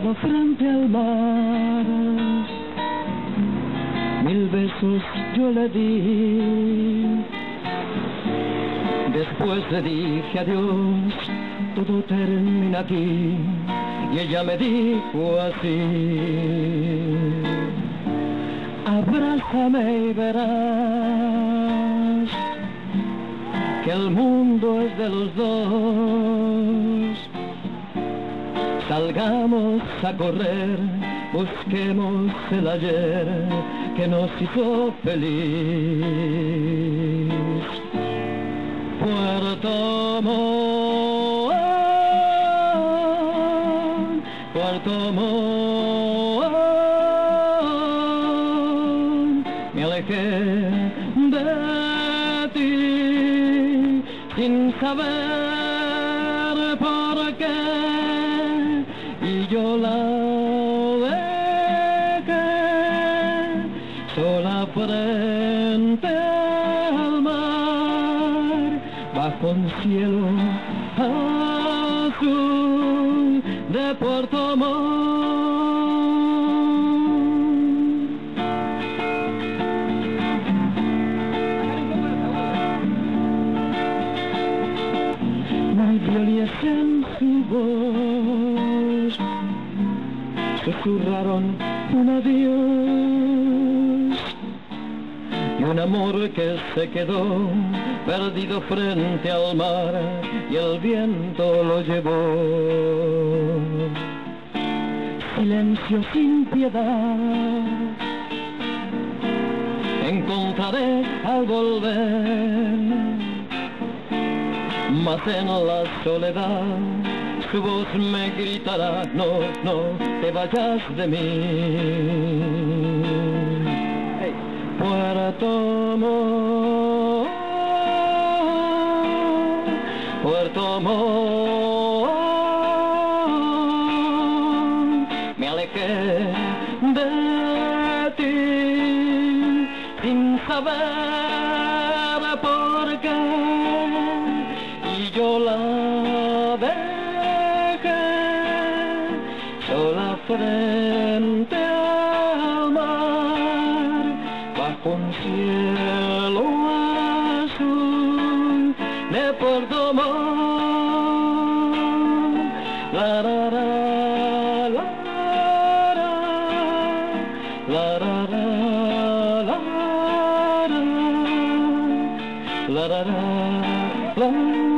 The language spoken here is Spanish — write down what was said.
frente al mar. Mil besos yo le di. Después le dije adiós, todo termina aquí. Y ella me dijo así. Abrázame y verás que el mundo es de los dos. Salgamos a correr, busquemos el ayer que nos hizo feliz. Puerto Montt, Puerto Montt, me alejé de ti sin saber frente al mar bajo un cielo azul de Puerto Montt. No hay en su voz, susurraron un adiós un amor que se quedó perdido frente al mar y el viento lo llevó. Silencio sin piedad, encontraré al volver mas en la soledad su voz me gritará, no, no te vayas de mí. Puerto Montt, me alejé de ti sin saber por qué y yo la dejé sola frente al mar bajo un cielo me porto mal. La, la, la. La la la la